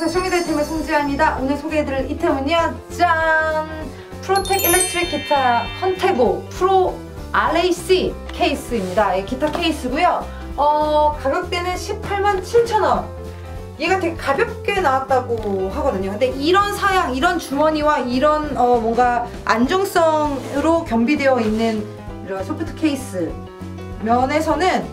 안녕하세요 쇼미더팀의 송지아입니다. 오늘 소개해드릴 이템은요 짠! Protec 일렉트릭 기타 Contego PRO PAC 케이스입니다. 이 기타 케이스고요. 어, 가격대는 18만 7천원. 얘가 되게 가볍게 나왔다고 하거든요. 근데 이런 사양, 이런 주머니와 이런 어, 뭔가 안정성으로 겸비되어 있는 이런 소프트 케이스 면에서는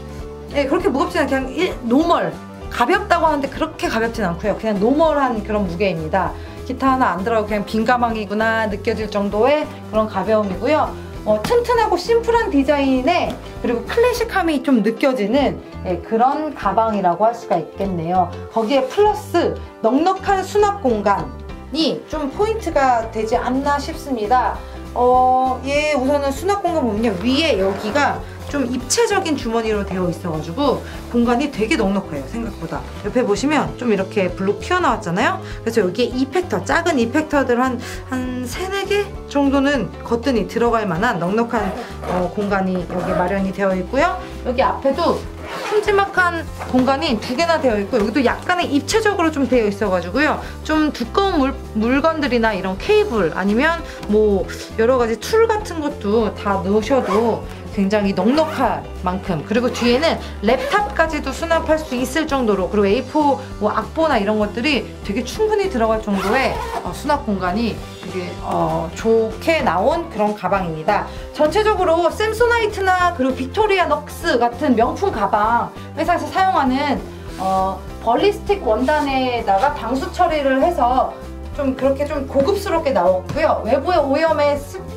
네, 그렇게 무겁지 않은 그냥 일, normal 가볍다고 하는데 그렇게 가볍진 않고요. 그냥 normal한 그런 무게입니다. 기타 하나 안 들어가고 그냥 빈 가방이구나 느껴질 정도의 그런 가벼움이고요. 어, 튼튼하고 심플한 디자인에 그리고 클래식함이 좀 느껴지는 예, 그런 가방이라고 할 수가 있겠네요. 거기에 플러스 넉넉한 수납 공간이 좀 포인트가 되지 않나 싶습니다. 어, 얘 우선은 수납 공간 보면요. 위에 여기가 좀 입체적인 주머니로 되어 있어가지고 공간이 되게 넉넉해요 생각보다. 옆에 보시면 좀 이렇게 블록 튀어나왔잖아요? 그래서 여기에 이펙터 작은 이펙터들 한, 한 3, 4개 정도는 거뜬히 들어갈 만한 넉넉한 어, 공간이 여기 마련이 되어 있고요. 여기 앞에도 큼지막한 공간이 두 개나 되어 있고 여기도 약간의 입체적으로 좀 되어 있어가지고요. 좀 두꺼운 물, 물건들이나 이런 케이블 아니면 뭐 여러 가지 tool 같은 것도 다 넣으셔도 굉장히 넉넉할 만큼 그리고 뒤에는 laptop까지도 수납할 수 있을 정도로 그리고 A4 뭐 악보나 이런 것들이 되게 충분히 들어갈 정도의 어, 수납 공간이 되게 어, 좋게 나온 그런 가방입니다. 전체적으로 Samsonite나 그리고 Victorinox 같은 명품 가방 회사에서 사용하는 어, ballistic 원단에다가 방수 처리를 해서 좀 그렇게 좀 고급스럽게 나왔고요. 외부의 오염에 습,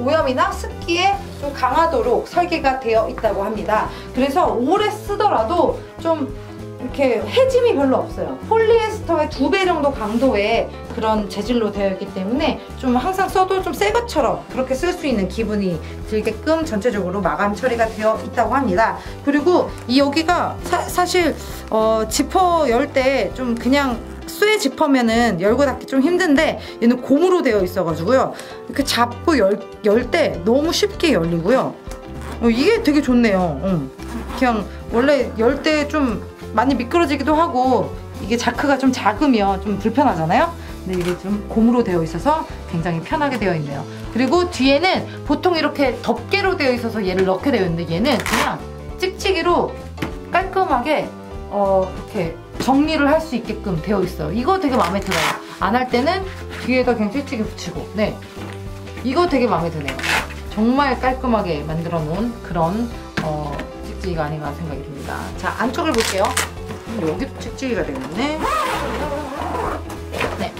오염이나 습기에 좀 강하도록 설계가 되어 있다고 합니다. 그래서 오래 쓰더라도 좀 이렇게 해짐이 별로 없어요. 폴리에스터의 두 배 정도 강도의 그런 재질로 되어 있기 때문에 좀 항상 써도 좀 새 것처럼 그렇게 쓸 수 있는 기분이 들게끔 전체적으로 마감 처리가 되어 있다고 합니다. 그리고 이 여기가 사, 실 어, 지퍼 열 때 좀 그냥 쇠 지퍼면은 열고 닫기 좀 힘든데 얘는 고무로 되어 있어가지고요. 이렇게 잡고 열, 열때 너무 쉽게 열리고요. 어, 이게 되게 좋네요. 응. 그냥 원래 열 때 좀 많이 미끄러지기도 하고 이게 자크가 좀 작으면 좀 불편하잖아요. 근데 이게 좀 고무로 되어 있어서 굉장히 편하게 되어 있네요. 그리고 뒤에는 보통 이렇게 덮개로 되어 있어서 얘를 넣게 되어 있는데 얘는 그냥 찍찍이로 깔끔하게 어, 이렇게 정리를 할 수 있게끔 되어 있어요. 이거 되게 마음에 들어요. 안 할 때는 뒤에다 그냥 찔찍이 붙이고 네 이거 되게 마음에 드네요. 정말 깔끔하게 만들어 놓은 그런 어, 찍찍이가 아닌가 생각이 듭니다. 자 안쪽을 볼게요. 여기 찍찍이가 되겠네. 네.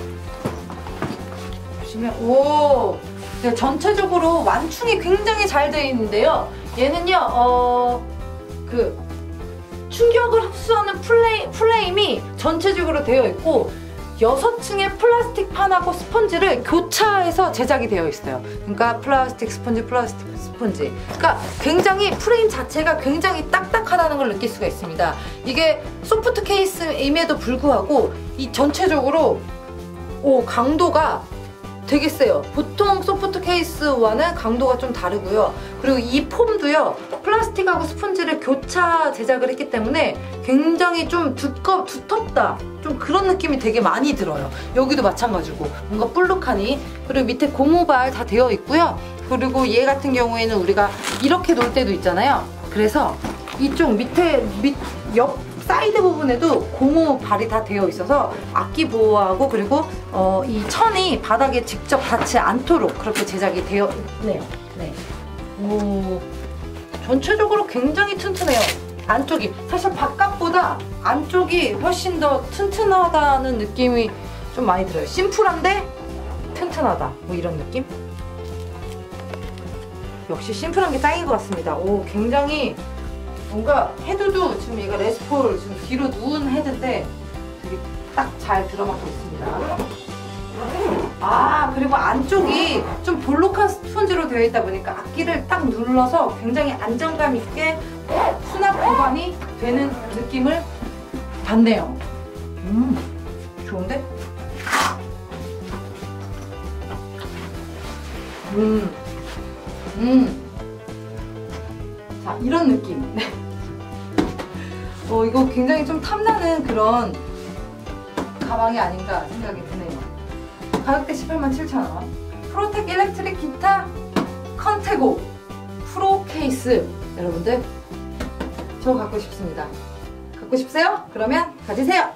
보시면 오 네, 전체적으로 완충이 굉장히 잘 되어 있는데요. 얘는요 어그 충격을 흡수하는 프레, 프레임이 전체적으로 되어 있고 6층의 플라스틱 판하고 스펀지를 교차해서 제작이 되어 있어요. 그러니까 플라스틱 스펀지, 플라스틱 스펀지. 그러니까 굉장히 프레임 자체가 굉장히 딱딱하다는 걸 느낄 수가 있습니다. 이게 소프트 케이스임에도 불구하고 이 전체적으로 오 강도가 되게 세요. 보통 소프트 케이스와는 강도가 좀 다르고요. 그리고 이 폼도요. 플라스틱하고 스펀지를 교차 제작을 했기 때문에 굉장히 좀 두꺼, 두텁다. 좀 그런 느낌이 되게 많이 들어요. 여기도 마찬가지고 뭔가 볼록하니 그리고 밑에 고무발 다 되어 있고요. 그리고 얘 같은 경우에는 우리가 이렇게 놓을 때도 있잖아요. 그래서 이쪽 밑에 밑, 옆 사이드 부분에도 고무 발이 다 되어 있어서 악기 보호하고 그리고 어, 이 천이 바닥에 직접 닿지 않도록 그렇게 제작이 되어 있네요. 네. 오, 전체적으로 굉장히 튼튼해요. 안쪽이 사실 바깥보다 안쪽이 훨씬 더 튼튼하다는 느낌이 좀 많이 들어요. 심플한데 튼튼하다. 뭐 이런 느낌? 역시 심플한 게 짱인 것 같습니다. 오, 굉장히 뭔가 헤드도 지금 얘가 레스폴 지금 뒤로 누운 헤드인데 되게 딱 잘 들어맞고 있습니다. 아 그리고 안쪽이 좀 볼록한 스펀지로 되어 있다 보니까 악기를 딱 눌러서 굉장히 안정감 있게 수납 보관이 되는 느낌을 받네요. 음 좋은데? 음, 음. 자, 이런 느낌. 네. 어, 이거 굉장히 좀 탐나는 그런 가방이 아닌가 생각이 드네요. 가격대 18만 7천원. 프로텍 일렉트릭 기타 컨테고 프로 케이스. 여러분들, 저 갖고 싶습니다. 갖고 싶으세요? 그러면 가지세요!